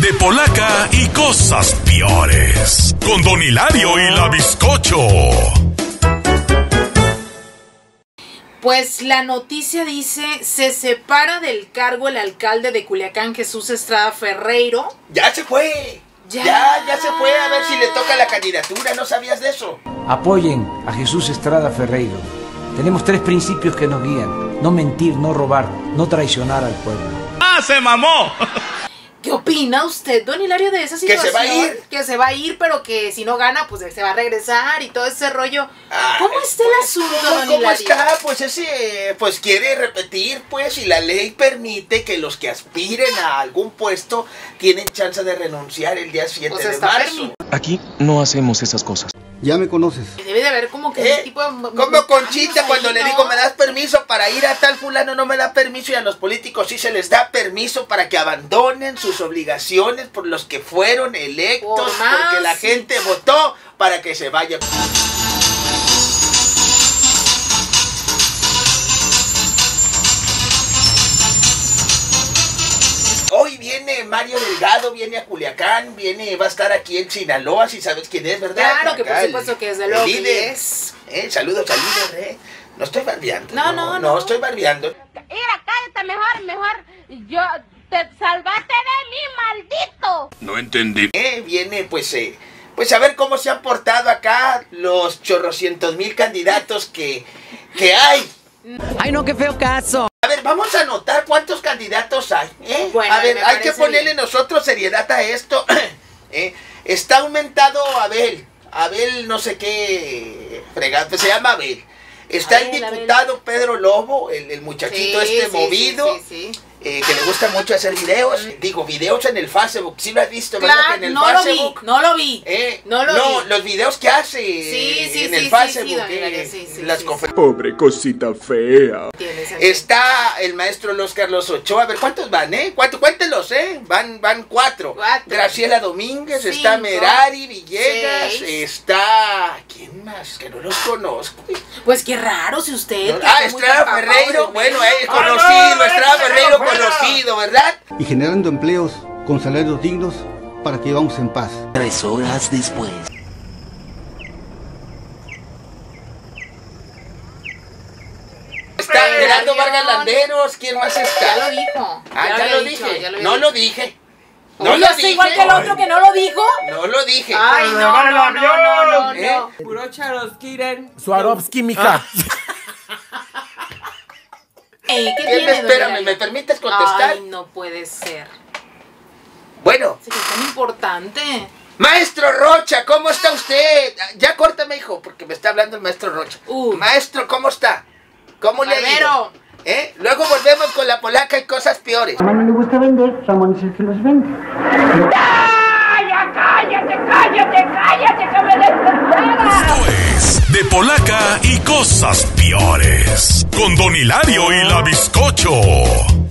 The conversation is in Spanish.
de Polaca y cosas peores. Con Don Hilario y la Bizcocho. Pues la noticia dice, se separa del cargo el alcalde de Culiacán, Jesús Estrada Ferreiro. Ya se fue. Ya. Ya, ya, se fue a ver si le toca la candidatura. ¿No sabías de eso? Apoyen a Jesús Estrada Ferreiro. Tenemos tres principios que nos guían. No mentir, no robar, no traicionar al pueblo. ¡Ah, se mamó! ¿Qué opina usted, don Hilario, de esa Que se situación? va a ir. Que se va a ir, pero que si no gana, pues se va a regresar y todo ese rollo. Ah, ¿Cómo está el pues, asunto, ¿Cómo, don cómo Hilario? está? Pues ese, pues quiere repetir, pues, y la ley permite que los que aspiren a algún puesto tienen chance de renunciar el día 7 Pues de marzo. permitido. Aquí no hacemos esas cosas. Ya me conoces. Debe de haber como que ¿Eh? ese tipo de... Como Conchita ahí, cuando le ¿no? digo, ¿me das permiso para ir a tal fulano? No me da permiso y a los políticos sí se les da permiso para que abandonen sus obligaciones por los que fueron electos, porque la gente votó para que se vaya. Mario Delgado, viene a Culiacán, viene, va a estar aquí en Sinaloa, si sabes quién es, ¿verdad? Claro que por Acá supuesto que desde luego que líder. es. Eh, saludos al líder, eh. No estoy barbeando. No, no, No, no. estoy barbeando. Mira, cállate mejor, mejor. Yo te salvaste de mí, maldito. No entendí. Eh, viene, pues, eh, pues a ver cómo se han portado acá los chorrocientos mil candidatos que, que hay. Ay, no, qué feo caso. A ver, vamos a anotar cuántos candidatos hay. ¿eh? Bueno, a ver, hay que ponerle bien. nosotros seriedad a esto. Eh, Está aumentado Abel. Abel no sé qué fregado, se llama Abel. Está Abel, el Abel. diputado Pedro Lobo, el, el muchachito Sí, este sí, movido. sí, sí, sí. Eh, que le gusta mucho hacer videos. Digo, videos en el Facebook. ¿Sí lo has visto, verdad? Claro, en el no lo vi, Facebook. no lo vi. Eh, No lo vi. los videos que hace Sí, sí, en el sí, Facebook. eh, Hilario, sí, sí, las Pobre cosita fea. Está el maestro Los Carlos Ochoa. A ver, ¿cuántos van, eh? ¿Cuántos? Cuéntelos, eh. Van, van cuatro. Cuatro. Graciela Domínguez, Cinco. está Merari Villegas, Seis. está. ¿Quién más? Que no los conozco. Pues qué raro si usted... ah, Estrada Ferreiro. Bueno, medio. eh, conocido. Estrada Ferreiro conocido, ¿verdad? Y generando empleos con salarios dignos para que vivamos en paz. Tres horas después. Está Gerardo. Vargas Landeros. ¿Quién más está? Ya lo dijo. Ah, ya, lo dije. ya lo había no dicho. lo dije. No lo ¿está dije. igual que el otro que no lo dijo? No lo dije. Ay, no, no, no, no, no, ¿Eh? no. Swarovski, mija. Ey, ¿Qué ¿Quién tiene, espérame? ¿me permites contestar? Ay, no puede ser. Bueno, Sí, que es tan importante. maestro Rocha, ¿cómo está usted? Ya córtame, hijo, porque me está hablando el maestro Rocha. Maestro, ¿cómo está? ¿Cómo le ha ido? ¿Eh? Luego volvemos con la polaca y cosas peores. Ramón le gusta vender, Ramón es el que los vende. Cosas peores. Con Don Hilario y la Bizcocho.